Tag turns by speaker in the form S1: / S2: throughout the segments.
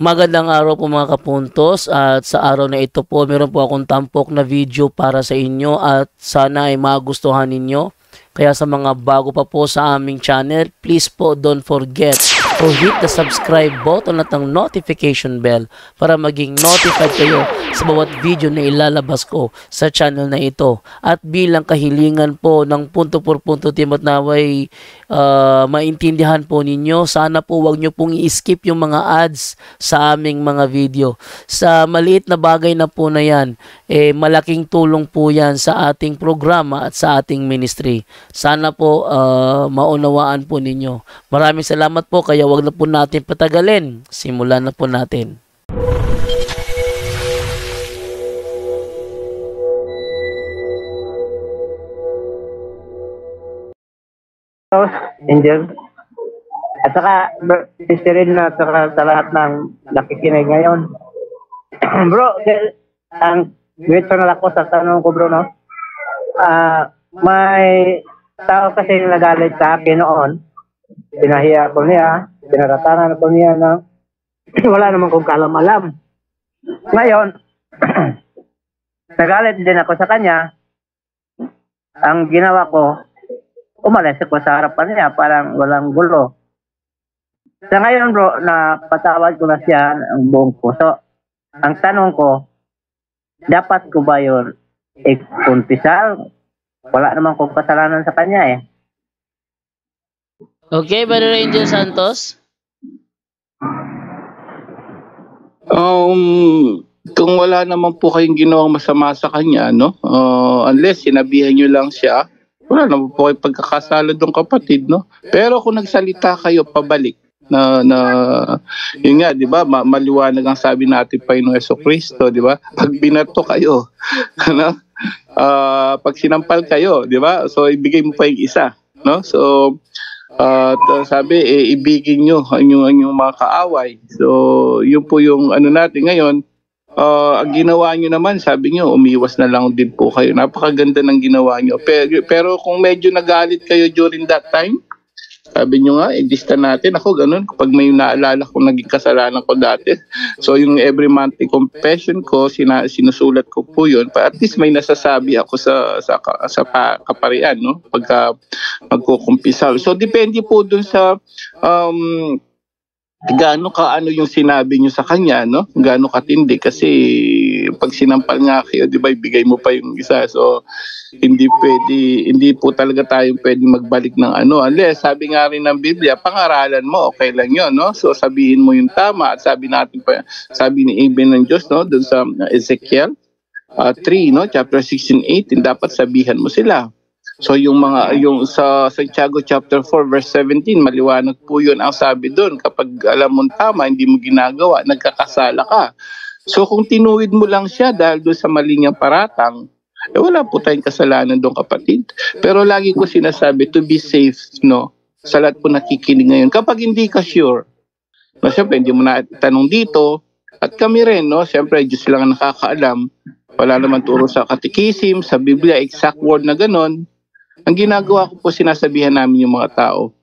S1: Magandang araw po mga kapuntos at sa araw na ito po meron po akong tampok na video para sa inyo at sana ay magustuhan ninyo. Kaya sa mga bago pa po sa aming channel, please po don't forget to hit the subscribe button at ang notification bell para maging notified kayo sa bawat video na ilalabas ko sa channel na ito. At bilang kahilingan po ng punto por punto team at naway uh, maintindihan po ninyo, sana po wag nyo pong i-skip yung mga ads sa aming mga video. Sa maliit na bagay na po na yan, eh, malaking tulong po yan sa ating programa at sa ating ministry. Sana po uh, maunawaan po ninyo. Maraming salamat po kaya wag na po natin patagalin. Simulan na po natin.
S2: Angel. At saka, sister rin na saka sa lahat ng nakikinig ngayon. bro, ang personal ako sa tanong ko bro, no? Ah, may tao kasi nagalit sa akin noon. Pinahiya ko niya, pinaratanan ko niya na wala naman kong kalam-alam. Ngayon, nagalit din ako sa kanya. Ang ginawa ko, umalis ako sa harapan niya, parang walang gulo. Sa ngayon bro, na patawad ko na siya ang buong puso. Ang tanong ko, dapat ko ba yun ikumpisal? Wala naman kong kasalanan sa kanya eh.
S1: Okay, Brother Angel Santos?
S3: Um, kung wala naman po kayong ginawang masama sa kanya, no? Uh, unless sinabihan nyo lang siya, wala naman po kayong pagkakasala ng kapatid, no? Pero kung nagsalita kayo pabalik, na na yun nga 'di ba ma- maliwanag ang sabi natin pa ng Yeso Kristo 'di ba pag binato kayo ano uh, pag sinampal kayo 'di ba so ibigay mo pa yung isa no so uh, sabi eh, ibigin nyo ang yung, ang yung mga kaaway so yun po yung ano natin ngayon uh, ang ginawa nyo naman, sabi nyo, umiwas na lang din po kayo. Napakaganda ng ginawa nyo. Pero, pero kung medyo nagalit kayo during that time, sabi nyo nga, ilista natin. Ako ganun, kapag may naalala kong naging kasalanan ko dati. So yung every monthly confession ko, sina, sinusulat ko po yun. At least may nasasabi ako sa sa, sa pa, kaparian, no? Pagka magkukumpisal. So depende po dun sa um, gaano ka ano yung sinabi nyo sa kanya, no? Gaano katindi kasi pag sinampal nga kayo, 'di ba, ibigay mo pa yung isa. So hindi pwede, hindi po talaga tayo pwede magbalik ng ano. Unless sabi nga rin ng Biblia, pangaralan mo, okay lang 'yon, no? So sabihin mo yung tama at sabi natin pa sabi ni Ibn ng Diyos, no, doon sa Ezekiel uh, 3, no, chapter 16, 18, dapat sabihan mo sila. So yung mga yung sa Santiago chapter 4 verse 17 maliwanag po 'yun ang sabi doon kapag alam mo tama hindi mo ginagawa nagkakasala ka. So kung tinuwid mo lang siya dahil doon sa mali niyang paratang eh wala po tayong kasalanan doon kapatid. Pero lagi ko sinasabi to be safe no sa lahat po nakikinig ngayon kapag hindi ka sure. No, syempre hindi mo na tanong dito at kami rin no syempre Diyos lang ang nakakaalam wala naman turo sa katikisim, sa Biblia, exact word na ganon. Ang ginagawa ko po, sinasabihan namin yung mga tao,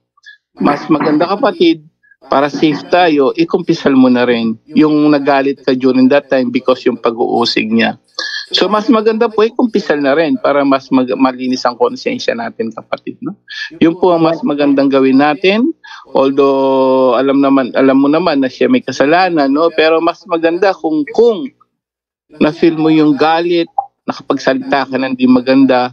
S3: mas maganda kapatid, para safe tayo, ikumpisal mo na rin yung nagalit ka during that time because yung pag-uusig niya. So mas maganda po, ikumpisal na rin para mas mag- malinis ang konsensya natin kapatid. No? Yung po ang mas magandang gawin natin. Although alam naman alam mo naman na siya may kasalanan, no? pero mas maganda kung kung na-feel mo yung galit, nakapagsalita ka ng di maganda,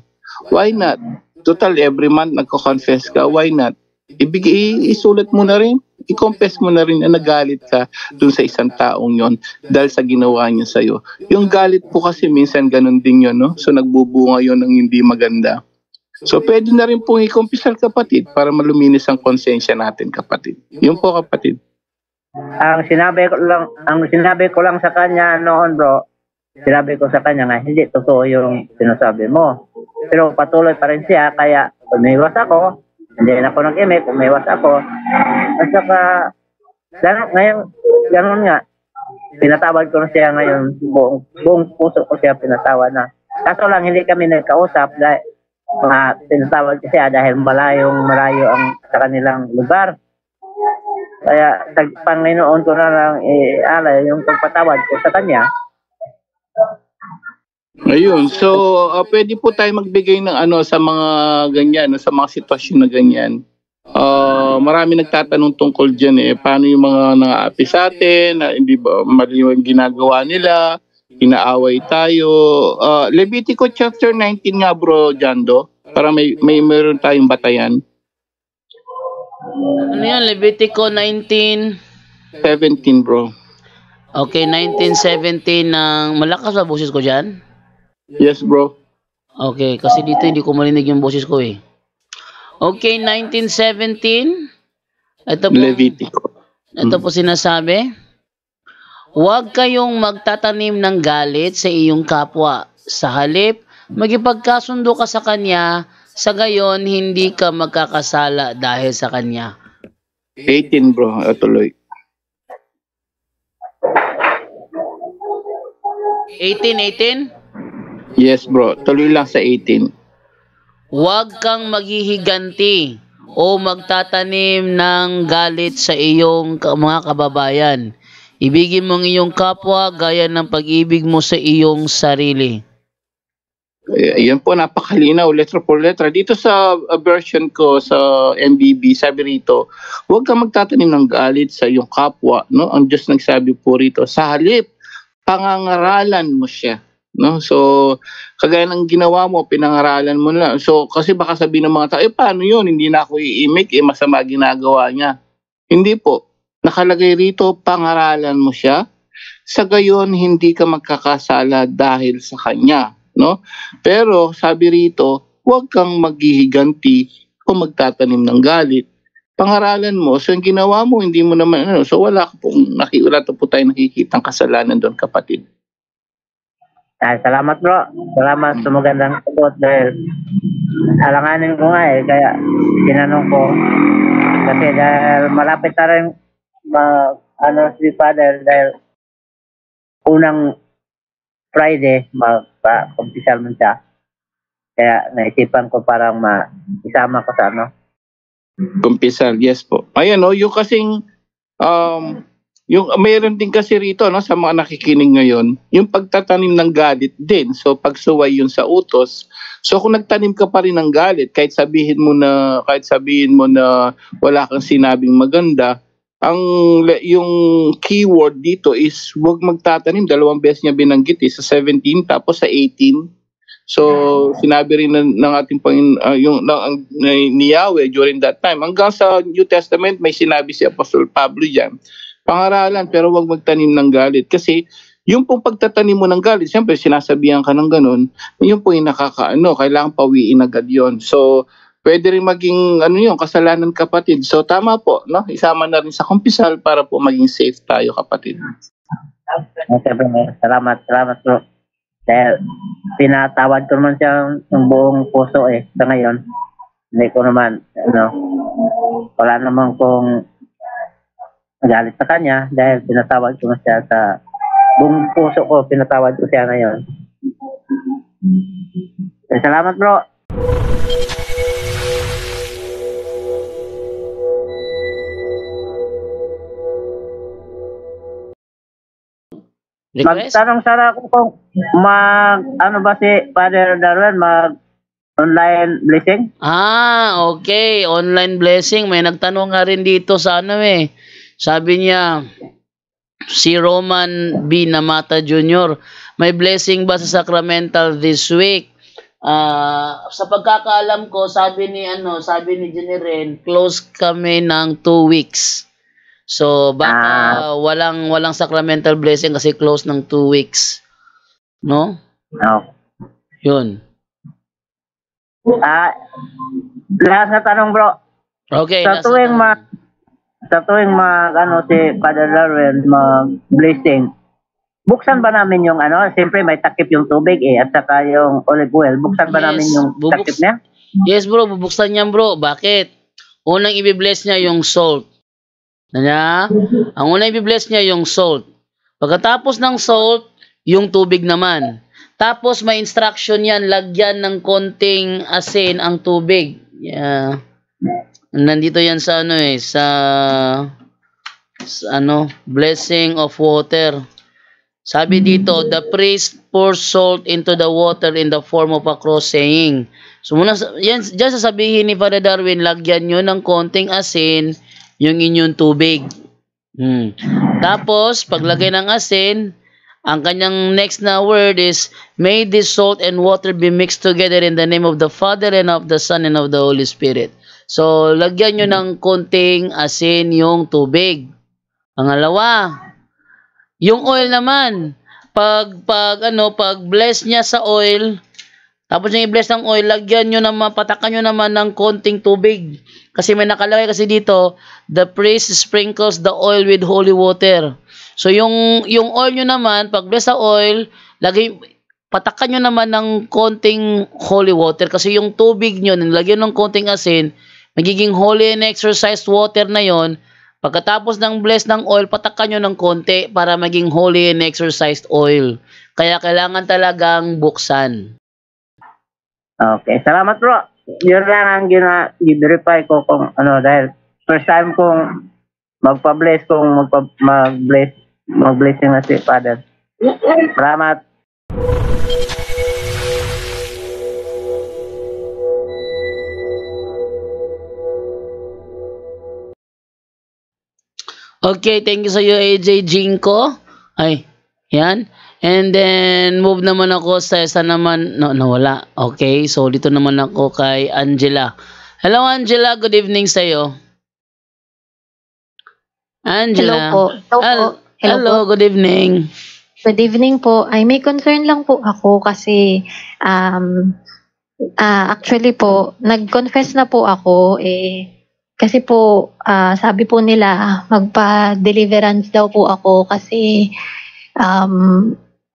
S3: why not? Total, every month nagko-confess ka, why not? Ibigay, isulat mo na rin, i-confess mo na rin na nagalit ka dun sa isang taong yon dahil sa ginawa niya sa'yo. Yung galit po kasi minsan ganun din yun, no? So nagbubunga yon ng hindi maganda. So pwede na rin pong i-confessal kapatid para maluminis ang konsensya natin kapatid. Yun po kapatid.
S2: Ang sinabi ko lang, ang sinabi ko lang sa kanya noon bro, sinabi ko sa kanya nga, hindi totoo yung sinasabi mo. Pero patuloy pa rin siya, kaya umiwas ako, hindi na ako nag-imik, umiwas ako. At saka, gano'n, ngayon, gano'n nga, pinatawad ko na siya ngayon, buong, buong puso ko siya pinatawad na. Kaso lang, hindi kami nagkausap dahil mga pinatawad ko siya dahil malayong malayo ang sa kanilang lugar. Kaya sa Panginoon ko na lang ialay yung pagpatawad ko sa kanya.
S3: Ayun. So, ah, pwede po tayo magbigay ng ano sa mga ganyan, sa mga sitwasyon na ganyan. Ah, marami nagtatanong tungkol diyan eh, paano yung mga nangaapi sa atin, na hindi ba mali yung ginagawa nila, inaaway tayo. Ah, Levitico chapter 19 nga bro, Jando, para may may meron tayong batayan.
S1: Ano yan? Levitico 19.
S3: 17 bro.
S1: Okay, 1917 ng... Malakas ba boses ko dyan?
S3: Yes bro.
S1: Okay, kasi dito hindi ko marinig yung boses ko eh. Okay, 1917. Ito po,
S3: Levitico.
S1: ito po sinasabi. Huwag kayong magtatanim ng galit sa iyong kapwa. Sa halip, magipagkasundo ka sa kanya, sa gayon hindi ka magkakasala dahil sa kanya.
S3: 18 bro, tuloy.
S1: 18, 18.
S3: Yes bro, tuloy lang sa 18.
S1: Huwag kang maghihiganti o magtatanim ng galit sa iyong mga kababayan. Ibigin mo ang iyong kapwa gaya ng pag-ibig mo sa iyong sarili.
S3: Eh, Yan po, napakalinaw, letra por letra. Dito sa uh, version ko sa MBB, sabi rito, huwag kang magtatanim ng galit sa iyong kapwa. No? Ang Diyos nagsabi po rito, sa halip, pangangaralan mo siya. No? So, kagaya ng ginawa mo, pinangaralan mo na. So, kasi baka sabihin ng mga tao, eh paano yun? Hindi na ako iimik, eh masama ginagawa niya. Hindi po. Nakalagay rito, pangaralan mo siya. Sa gayon, hindi ka magkakasala dahil sa kanya. No? Pero sabi rito, huwag kang maghihiganti o magtatanim ng galit. Pangaralan mo, so yung ginawa mo, hindi mo naman, ano, so wala ka pong, wala po tayo nakikitang kasalanan doon, kapatid.
S2: Ay, salamat bro. Salamat sa magandang sagot dahil alanganin ko nga eh. Kaya tinanong ko. Kasi dahil malapit na rin ma, ano si Father dahil unang Friday magpa-official man siya. Kaya naisipan ko parang ma-isama ko sa ano.
S3: Kumpisal, yes po. Ayan, no, yung kasing, um, yung mayroon din kasi rito no sa mga nakikinig ngayon, yung pagtatanim ng galit din. So pagsuway yun sa utos. So kung nagtanim ka pa rin ng galit, kahit sabihin mo na kahit sabihin mo na wala kang sinabing maganda, ang yung keyword dito is huwag magtatanim. Dalawang beses niya binanggit eh, sa 17 tapos sa 18. So sinabi rin ng, ng ating Panginoon ah, yung ng, ang- ni Yahweh during that time. Hanggang sa New Testament may sinabi si Apostol Pablo diyan. Pangaralan pero huwag magtanim ng galit kasi yung pong pagtatanim mo ng galit, siyempre sinasabihan ka ng ganun, yun po yung nakakaano, kailangan pawiin agad yun. So, pwede rin maging ano yun, kasalanan kapatid. So, tama po, no? Isama na rin sa kumpisal para po maging safe tayo kapatid.
S2: Bro. Salamat, salamat bro. Dahil pinatawad ko naman siya ng buong puso eh sa ngayon. Hindi ko naman, ano, wala naman kong galit sa kanya dahil pinatawad ko na siya sa buong puso ko, pinatawad ko siya ngayon. Eh, salamat bro.
S1: Request?
S2: Magtanong sana ako kung mag, ano ba si Father Darwin, mag online blessing?
S1: Ah, okay. Online blessing. May nagtanong nga rin dito sa ano eh. Sabi niya, si Roman B. Namata Jr., may blessing ba sa sacramental this week? Ah, sa pagkakaalam ko, sabi ni ano, sabi ni Jenny Ren, close kami ng two weeks. So baka walang walang sacramental blessing kasi close ng two weeks. No?
S2: No.
S1: Yun.
S2: Ah, last na tanong bro.
S1: Okay.
S2: Sa tuwing ma- Sa tuwing mag, ano, si Father Darwin, mag blessing, buksan ba namin yung ano, siyempre may takip yung tubig eh, at saka yung olive oil, buksan ba
S1: Yes,
S2: namin yung
S1: bubuks-
S2: takip niya?
S1: Yes bro, bubuksan niyan bro. Bakit? Unang ibibless niya yung salt. Na niya? Ang unang ibibless niya yung salt. Pagkatapos ng salt, yung tubig naman. Tapos may instruction yan, lagyan ng konting asin ang tubig. Yeah. Nandito yan sa ano eh, sa S- ano, blessing of water. Sabi dito, the priest pours salt into the water in the form of a cross saying. So muna, sa- yan, dyan sasabihin ni Father Darwin, lagyan nyo ng konting asin yung inyong tubig. Hmm. Tapos, paglagay ng asin, ang kanyang next na word is, May this salt and water be mixed together in the name of the Father and of the Son and of the Holy Spirit. So, lagyan nyo ng konting asin yung tubig. Pangalawa, yung oil naman, pag, pag, ano, pag bless niya sa oil, tapos yung i-bless ng oil, lagyan nyo naman, patakan nyo naman ng konting tubig. Kasi may nakalagay kasi dito, the priest sprinkles the oil with holy water. So yung yung oil nyo naman, pag bless sa oil, lagay patakan nyo naman ng konting holy water kasi yung tubig nyo, nilagyan ng konting asin, magiging holy and exercised water na yon. Pagkatapos ng bless ng oil, patakan nyo ng konti para maging holy and exercised oil. Kaya kailangan talagang buksan.
S2: Okay, salamat bro. Yun lang ang gina i-verify ko kung ano dahil first time kong magpa-bless kung magpa mag-bless mag-blessing na si Father. Salamat.
S1: Okay, thank you sa iyo AJ Jinko. Ay, yan. And then move naman ako sa isa naman no nawala. Okay, so dito naman ako kay Angela. Hello Angela, good evening sa iyo. Angela.
S4: Hello po. Hello po. Hello
S1: Hello,
S4: po.
S1: good evening.
S4: Good evening po. Ay, may concern lang po ako kasi um, ah, actually po, nag-confess na po ako eh kasi po ah, sabi po nila magpa-deliverance daw po ako kasi um,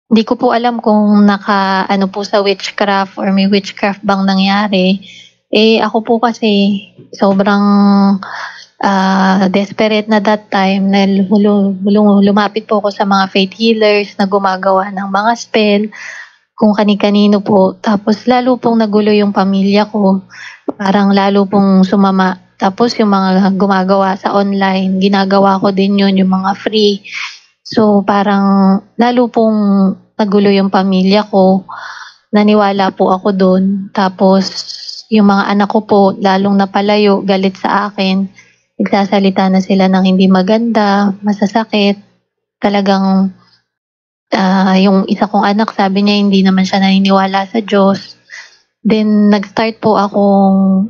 S4: hindi ko po alam kung naka ano po sa witchcraft or may witchcraft bang nangyari. Eh ako po kasi sobrang ah, desperate na that time na lum- lum- lumapit po ako sa mga faith healers na gumagawa ng mga spell kung kani-kanino po. Tapos lalo pong nagulo yung pamilya ko. Parang lalo pong sumama. Tapos yung mga gumagawa sa online, ginagawa ko din yun, yung mga free. So parang lalo pong nagulo yung pamilya ko. Naniwala po ako doon. Tapos yung mga anak ko po, lalong napalayo, galit sa akin nagsasalita na sila ng hindi maganda, masasakit. Talagang ah, yung isa kong anak, sabi niya hindi naman siya naniniwala sa Diyos. Then, nag-start po akong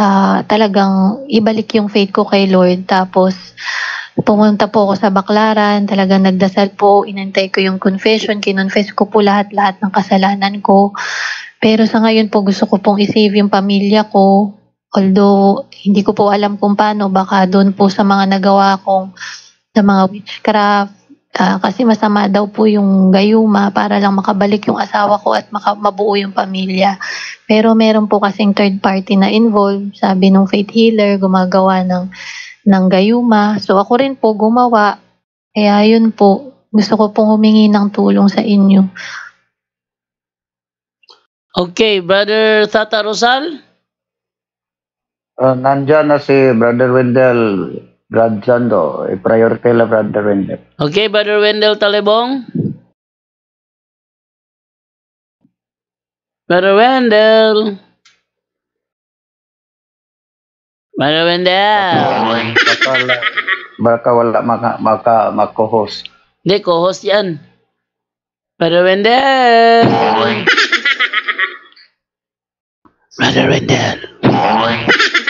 S4: ah, talagang ibalik yung faith ko kay Lord. Tapos, pumunta po ako sa Baklaran, talagang nagdasal po, inantay ko yung confession, kinonfess ko po lahat-lahat ng kasalanan ko. Pero sa ngayon po, gusto ko pong isave yung pamilya ko. Although, hindi ko po alam kung paano, baka doon po sa mga nagawa kong sa mga witchcraft, ah, kasi masama daw po yung gayuma para lang makabalik yung asawa ko at maka, mabuo yung pamilya. Pero meron po kasing third party na involved, sabi nung faith healer, gumagawa ng, ng gayuma. So ako rin po gumawa. Kaya yun po, gusto ko pong humingi ng tulong sa inyo.
S1: Okay, brother Tata Rosal.
S5: Uh, nandyan na si Brother Wendell Bradsando. I-priority lang Brother Wendell.
S1: Okay, brother Wendell Talebong. Brother Wendell. Brother Wendell.
S5: Baka, wala- baka wala maka, maka, mako-host.
S1: Hindi, co-host yan. Brother Wendell. Brother Wendell.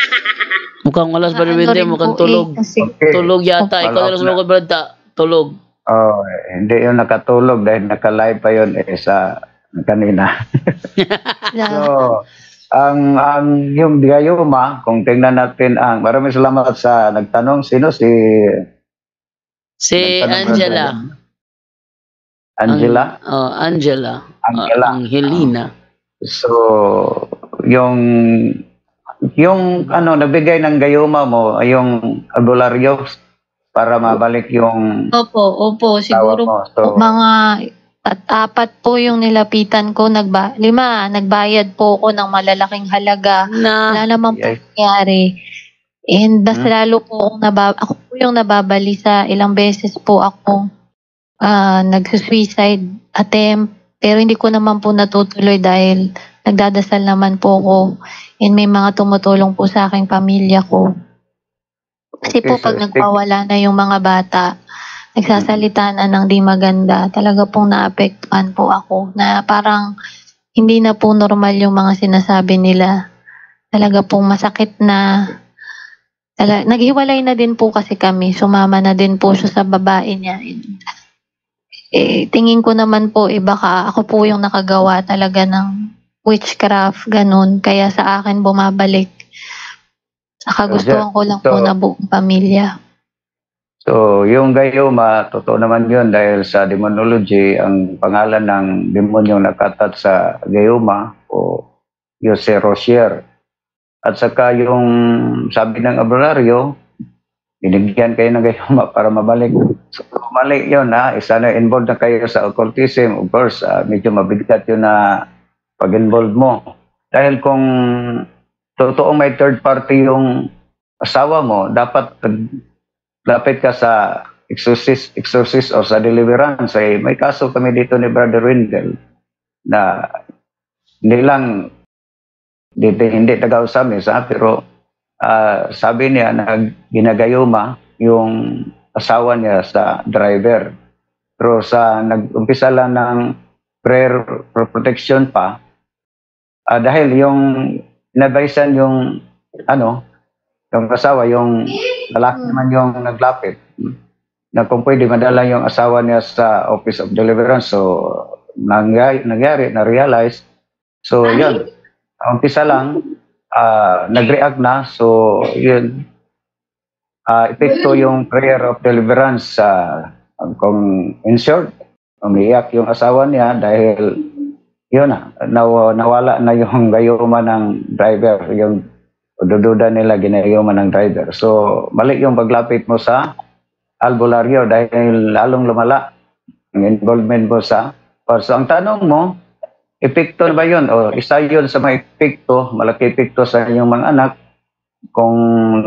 S1: Mukhang walas, Brother
S4: Ano
S1: Wendell.
S4: rin
S1: Mukhang
S4: po eh,
S1: tulog.
S4: kasi
S5: Okay.
S1: Tulog yata. Ikaw na sumagot, brother. Tulog.
S5: Oh, hindi yun nakatulog dahil naka-live pa yun eh, sa kanina.
S4: na-
S5: So, ang ang yung Gayuma, kung tingnan natin ang maraming salamat sa nagtanong sino si
S1: Si Angela.
S5: Angela.
S1: Ang- oh, Angela.
S5: Angela.
S1: Ah, Angelina.
S5: So, yung yung ano nabigay ng gayuma mo ay yung albularyo para mabalik yung
S4: Opo, opo. Siguro
S5: mo. So,
S4: mga at apat po yung nilapitan ko. Nagba, lima, nagbayad po ako ng malalaking halaga.
S1: Na,
S4: Wala naman po
S5: Yes.
S4: nangyari. And mas
S5: Hmm.
S4: lalo po akong nabab ako po yung nababalisa. Ilang beses po ako ah nagsusuicide attempt. Pero hindi ko naman po natutuloy dahil nagdadasal naman po ako. And may mga tumutulong po sa aking pamilya ko. Kasi po pag nagpawala na yung mga bata, nagsasalita na ng di maganda, talaga pong naapektuhan po ako na parang hindi na po normal yung mga sinasabi nila. Talaga pong masakit na tala, naghiwalay na din po kasi kami. Sumama na din po siya sa babae niya. Eh, tingin ko naman po, eh, baka ako po yung nakagawa talaga ng witchcraft, ganun. Kaya sa akin bumabalik. Saka gustuhan ko lang po
S5: so-
S4: na buong pamilya.
S5: So, yung gayuma, totoo naman yun dahil sa demonology, ang pangalan ng demonyong nakatat sa gayuma o Yose Rocher. At saka yung sabi ng abularyo, binigyan kayo ng gayuma para mabalik. So, mali yun ha. Isa na involved na kayo sa occultism. Of course, ah, medyo mabigat yun na pag-involve mo. Dahil kung totoong may third party yung asawa mo, dapat lapit ka sa exorcist, exorcist o sa deliverance. Eh, may kaso kami dito ni Brother Wendell na hindi lang hindi, hindi tagaw sa sa, pero ah, sabi niya na ginagayuma yung asawa niya sa driver. Pero sa nag-umpisa lang ng prayer for protection pa, ah, dahil yung inadvisean yung ano, yung asawa, yung lalaki naman yung naglapit na kung pwede madala yung asawa niya sa Office of Deliverance. So, nangyari, nangyari na-realize. So, yun. Umpisa lang, ah, nag-react na. So, yun. Uh, epekto yung prayer of deliverance sa kung in short, umiyak yung asawa niya dahil yun na, naw- nawala na yung gayuma ng driver, yung dududa nila ginayuma ng driver. So, mali yung paglapit mo sa albularyo dahil lalong lumala ang involvement mo sa So, ang tanong mo, epekto ba yun? O isa yun sa mga epekto, malaki epekto sa inyong mga anak. Kung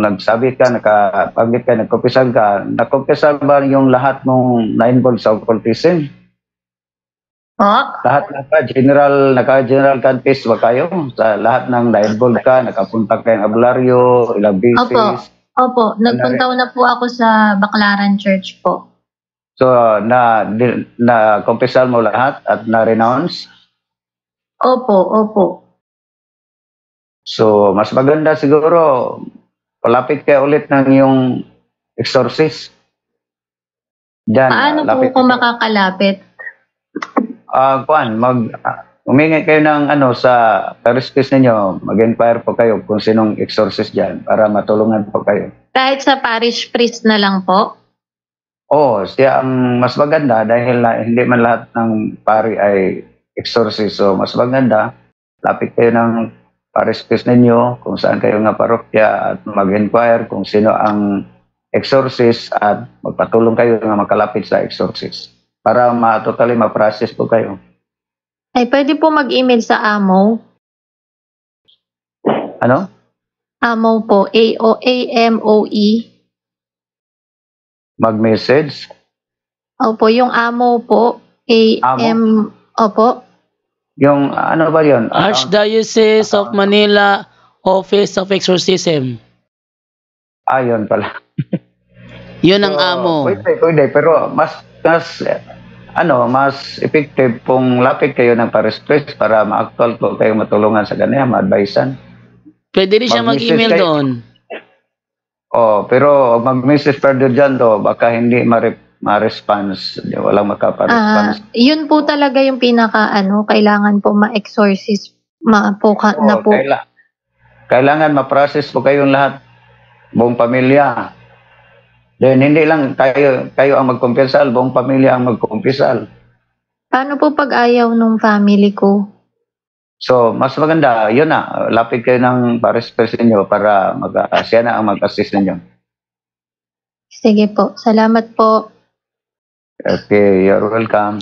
S5: nagsabi ka, nakapagit ka, nagkumpisal ka, nakumpisal ba yung lahat mong na-involve sa occultism?
S4: Oh,
S5: Lahat na ka, general, naka-general confess ba kayo? Sa lahat ng na-involve ka, nakapunta kayong abularyo, ilang
S4: Opo.
S5: beses.
S4: Opo, nagpunta na po ako sa Baclaran Church po.
S5: So, na, na confessal mo lahat at na-renounce.
S4: Opo, opo.
S5: So, mas maganda siguro, palapit kayo ulit ng yung exorcist. Diyan,
S4: Paano po ako makakalapit?
S5: Ah, kuan, mag ah, humingi kayo ng ano sa pariskis ninyo, mag-inquire po kayo kung sinong exorcist diyan para matulungan po kayo.
S4: Kahit sa parish priest na lang po?
S5: Oo, siya ang mas maganda dahil na, hindi man lahat ng pari ay exorcist. So, mas maganda, lapit kayo ng pariskis ninyo kung saan kayo nga parokya at mag-inquire kung sino ang exorcist at magpatulong kayo nga makalapit sa exorcist para ma-totally ma-process po kayo.
S4: Ay, pwede po mag-email sa AMO.
S5: Ano?
S4: AMO po. A-O-A-M-O-E.
S5: Mag-message?
S4: Opo, yung AMO po. A-M... Opo.
S5: Yung ano ba yun?
S1: Archdiocese of Manila Office of Exorcism.
S5: Ah, yun pala.
S1: Yun ang
S5: So,
S1: amo.
S5: Pwede, pwede. Pero mas, mas, ano, mas effective kung lapit kayo ng pares-pres para ma-actual po kayo matulungan sa ganyan, ma-advisean.
S1: Pwede rin siya mag-email
S5: kayo.
S1: doon.
S5: Oh, pero mag-message further dyan to, baka hindi ma- ma-response. Walang
S4: Ah,
S5: makapa-response.
S4: yun po talaga yung pinaka ano, kailangan po ma-exorcist ma po ka, na
S5: Oo,
S4: po.
S5: kaila- kailangan ma-process po kayong lahat, buong pamilya. Then hindi lang kayo, kayo ang magkumpisal, buong pamilya ang magkumpisal.
S4: Paano po pag ayaw nung family ko?
S5: So, mas maganda, yun na, lapit kayo ng pares-pres ninyo para mag, uh, siya na ang mag-assist ninyo.
S4: Sige po. Salamat po.
S5: Okay, you're welcome.